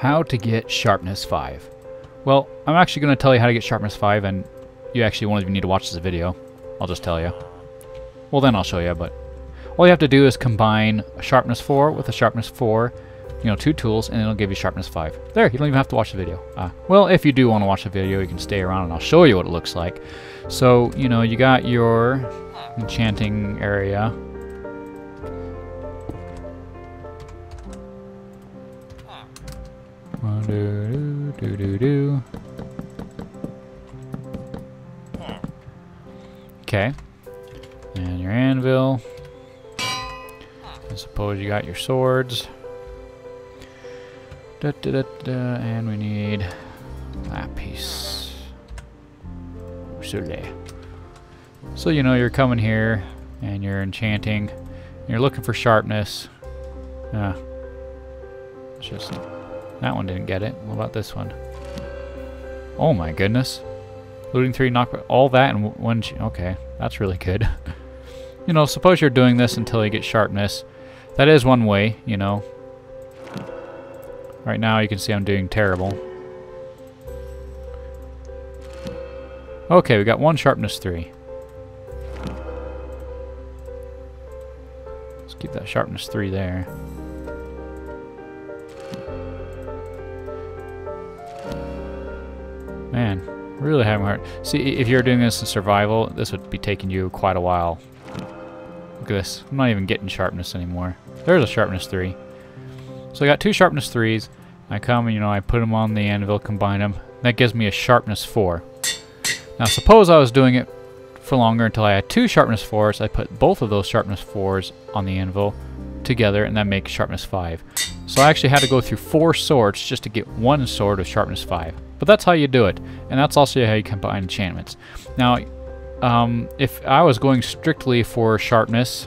How to get sharpness 5. Well, I'm actually going to tell you how to get sharpness 5 and you actually won't even need to watch this video. I'll just tell you. Well then I'll show you, but all you have to do is combine a sharpness 4 with a sharpness 4, you know, two tools, and it'll give you sharpness 5. There, you don't even have to watch the video. Uh, well, if you do want to watch the video, you can stay around and I'll show you what it looks like. So, you know, you got your enchanting area. Do, do, do, do. Okay. And your anvil. I suppose you got your swords. Da, da, da, da, and we need lapis. Usule. So you know you're coming here and you're enchanting. And you're looking for sharpness. Ah. It's just that one didn't get it. What about this one? Oh my goodness. Looting 3 knock all that and one okay, that's really good. you know, suppose you're doing this until you get sharpness. That is one way, you know. Right now you can see I'm doing terrible. Okay, we got one sharpness 3. Let's keep that sharpness 3 there. Really having hard. See, if you're doing this in survival, this would be taking you quite a while. Look at this. I'm not even getting sharpness anymore. There's a sharpness 3. So I got two sharpness 3s. I come and, you know, I put them on the anvil, combine them. That gives me a sharpness 4. Now, suppose I was doing it for longer until I had two sharpness 4s. I put both of those sharpness 4s on the anvil together, and that makes sharpness 5. So I actually had to go through four swords just to get one sword of sharpness 5. But that's how you do it, and that's also how you combine enchantments. Now, um, if I was going strictly for sharpness,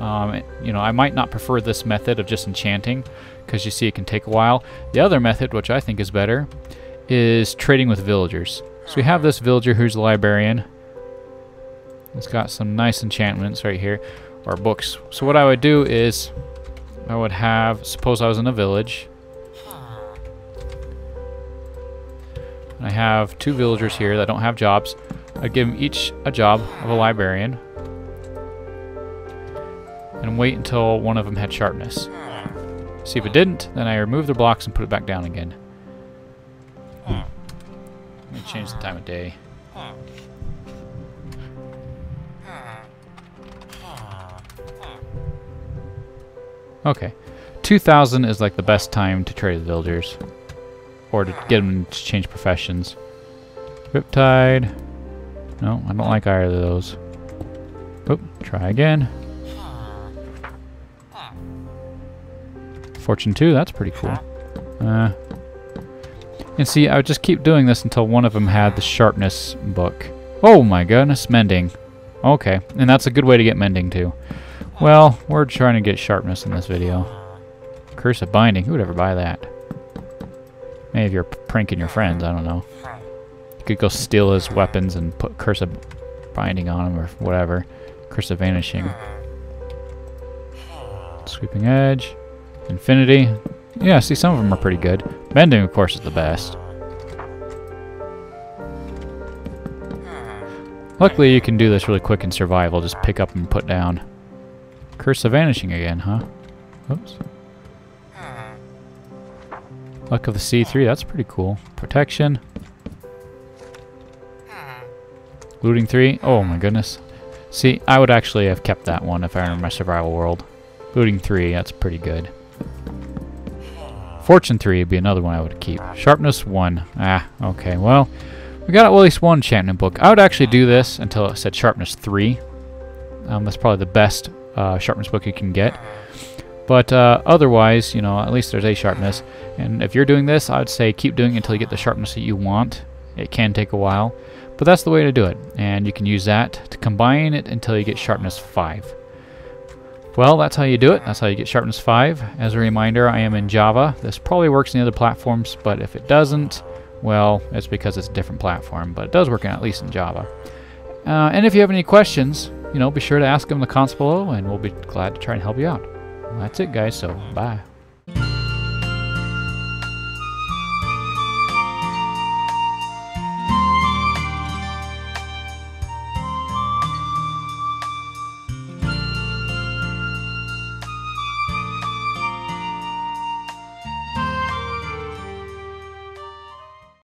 um, you know, I might not prefer this method of just enchanting, because you see it can take a while. The other method, which I think is better, is trading with villagers. So we have this villager who's a librarian. It's got some nice enchantments right here, or books. So what I would do is, I would have, suppose I was in a village, I have two villagers here that don't have jobs. I'd give them each a job of a librarian. And wait until one of them had sharpness. See if it didn't, then I remove the blocks and put it back down again. Let me change the time of day. Okay. 2000 is like the best time to trade the villagers or to get them to change professions. Riptide. No, I don't like either of those. Oop, try again. Fortune 2, that's pretty cool. Uh, and see, I would just keep doing this until one of them had the sharpness book. Oh my goodness, mending. Okay, and that's a good way to get mending too. Well, we're trying to get sharpness in this video. Curse of binding, who would ever buy that? Maybe if you're pranking your friends, I don't know. You could go steal his weapons and put Curse of Binding on him or whatever. Curse of Vanishing. Sweeping Edge. Infinity. Yeah, see, some of them are pretty good. Mending, of course, is the best. Luckily, you can do this really quick in survival. Just pick up and put down. Curse of Vanishing again, huh? Oops. Luck of the Sea 3, that's pretty cool. Protection. Looting 3, oh my goodness. See, I would actually have kept that one if I were in my survival world. Looting 3, that's pretty good. Fortune 3 would be another one I would keep. Sharpness 1. Ah, okay, well, we got at least one enchantment book. I would actually do this until it said Sharpness 3. Um, that's probably the best uh, Sharpness book you can get. But uh, otherwise, you know, at least there's a sharpness. And if you're doing this, I'd say keep doing it until you get the sharpness that you want. It can take a while, but that's the way to do it. And you can use that to combine it until you get sharpness 5. Well, that's how you do it. That's how you get sharpness 5. As a reminder, I am in Java. This probably works in the other platforms, but if it doesn't, well, it's because it's a different platform, but it does work in, at least in Java. Uh, and if you have any questions, you know, be sure to ask them in the comments below, and we'll be glad to try and help you out. That's it, guys, so bye.